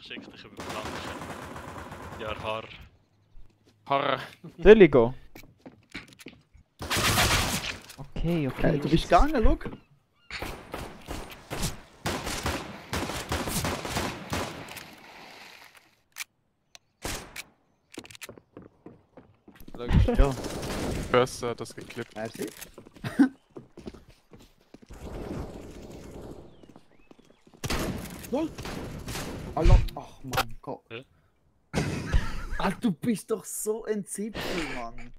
Ich schicke dich über die Flanke. Ja, Haar. Harr. Soll ich gehen? Okay, okay. Äh, du bist gegangen. Logisch. Ja, Börse hat das geklippt. merci. Lol. Alter, ach mein Gott. Ah, du bist doch so ein Zipfel, Mann.